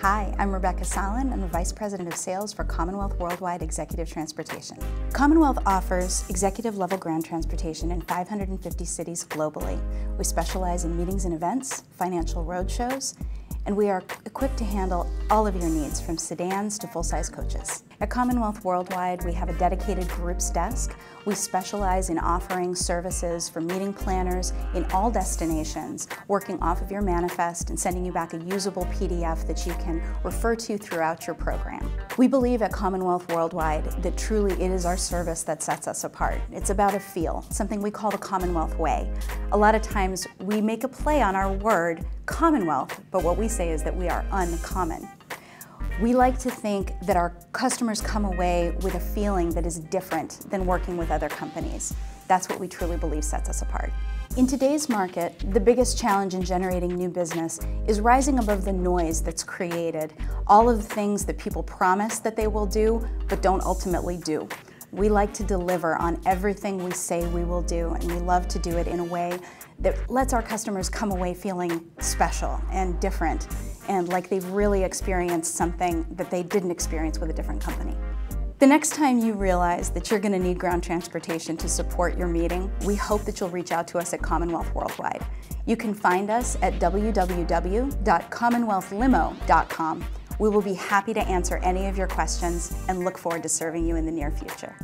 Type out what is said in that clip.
Hi, I'm Rebecca Sahlin. I'm the Vice President of Sales for Commonwealth Worldwide Executive Transportation. Commonwealth offers executive level ground transportation in 550 cities globally. We specialize in meetings and events, financial roadshows, and we are equipped to handle all of your needs from sedans to full-size coaches. At Commonwealth Worldwide, we have a dedicated groups desk. We specialize in offering services for meeting planners in all destinations, working off of your manifest and sending you back a usable PDF that you can refer to throughout your program. We believe at Commonwealth Worldwide that truly it is our service that sets us apart. It's about a feel, something we call the Commonwealth Way. A lot of times we make a play on our word Commonwealth, but what we say is that we are uncommon. We like to think that our customers come away with a feeling that is different than working with other companies. That's what we truly believe sets us apart. In today's market, the biggest challenge in generating new business is rising above the noise that's created, all of the things that people promise that they will do, but don't ultimately do. We like to deliver on everything we say we will do, and we love to do it in a way that lets our customers come away feeling special and different and like they've really experienced something that they didn't experience with a different company. The next time you realize that you're going to need ground transportation to support your meeting, we hope that you'll reach out to us at Commonwealth Worldwide. You can find us at www.commonwealthlimo.com. We will be happy to answer any of your questions and look forward to serving you in the near future.